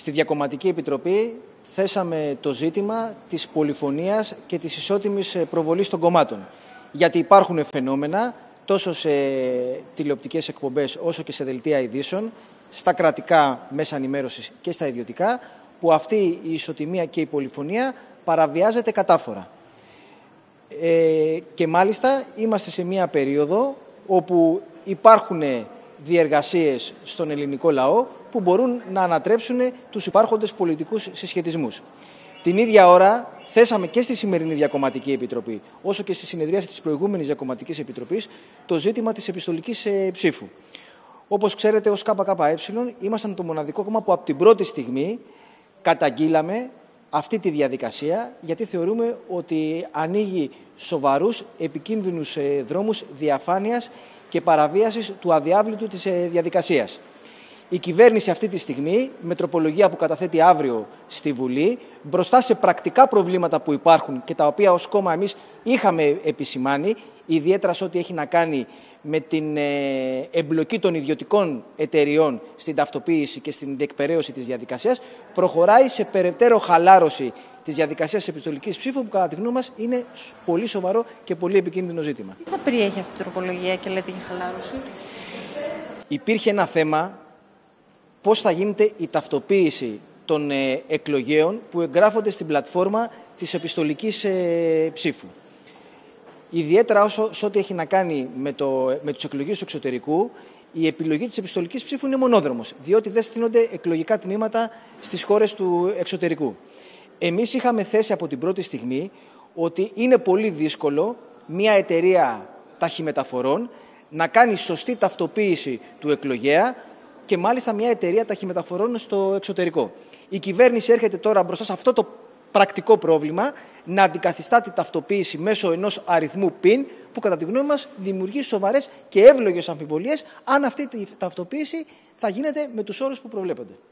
Στη Διακομματική Επιτροπή θέσαμε το ζήτημα της πολυφωνίας και της ισότιμης προβολής των κομμάτων. Γιατί υπάρχουν φαινόμενα τόσο σε τηλεοπτικές εκπομπές όσο και σε δελτία ειδήσεων, στα κρατικά μέσα ενημέρωσης και στα ιδιωτικά, που αυτή η ισοτιμία και η πολυφωνία παραβιάζεται κατάφορα. Ε, και μάλιστα είμαστε σε μια περίοδο όπου υπάρχουν διεργασίες στον ελληνικό λαό που μπορούν να ανατρέψουν τους υπάρχοντες πολιτικούς συσχετισμούς. Την ίδια ώρα θέσαμε και στη σημερινή Διακομματική Επιτροπή, όσο και στη συνεδρίαση της προηγούμενης Διακομματικής Επιτροπής, το ζήτημα της επιστολικής ε, ψήφου. Όπως ξέρετε, ως ΚΚΕ ήμασταν το μοναδικό κόμμα που από την πρώτη στιγμή καταγγείλαμε αυτή τη διαδικασία, γιατί θεωρούμε ότι ανοίγει σοβαρούς επικίνδυνους ε, δρόμους διαφάνειας και παραβίασης του αδιάβλητου της ε, διαδικασίας. Η κυβέρνηση αυτή τη στιγμή, με τροπολογία που καταθέτει αύριο στη Βουλή, μπροστά σε πρακτικά προβλήματα που υπάρχουν και τα οποία ως κόμμα εμείς είχαμε επισημάνει, ιδιαίτερα σε ό,τι έχει να κάνει με την ε, εμπλοκή των ιδιωτικών εταιριών στην ταυτοποίηση και στην διεκπαιρέωση της διαδικασίας, προχωράει σε περαιτέρω χαλάρωση της διαδικασίας επιστολικής ψήφου, που κατά τη γνώμη μας είναι πολύ σοβαρό και πολύ επικίνδυνο ζήτημα. Τι θα περιέχει αυτή η τροπολογία και λέτε για χαλάρωση; Υπήρχε ένα θέμα πώς θα γίνεται η ταυτοποίηση των ε, εκλογέων που εγγράφονται στην πλατφόρμα της επιστολικής ε, ψήφου. Ιδιαίτερα όσο σε ό,τι έχει να κάνει με, το, με τους εκλογείς του εξωτερικού, η επιλογή της επιστολικής ψήφου είναι μονόδρομος, διότι δεν στείνονται εκλογικά τμήματα στις χώρες του εξωτερικού. Εμείς είχαμε θέσει από την πρώτη στιγμή ότι είναι πολύ δύσκολο μια εταιρεία ταχυμεταφορών να κάνει σωστή ταυτοποίηση του εκλογέα και μάλιστα μια εταιρεία ταχυμεταφορών στο εξωτερικό. Η κυβέρνηση έρχεται τώρα μπροστά σε αυτό το πρακτικό πρόβλημα να αντικαθιστά τη ταυτοποίηση μέσω ενός αριθμού PIN που κατά τη γνώμη μας δημιουργεί σοβαρές και εύλογες αμφιβολίες αν αυτή η ταυτοποίηση θα γίνεται με τους όρους που προβλέπονται.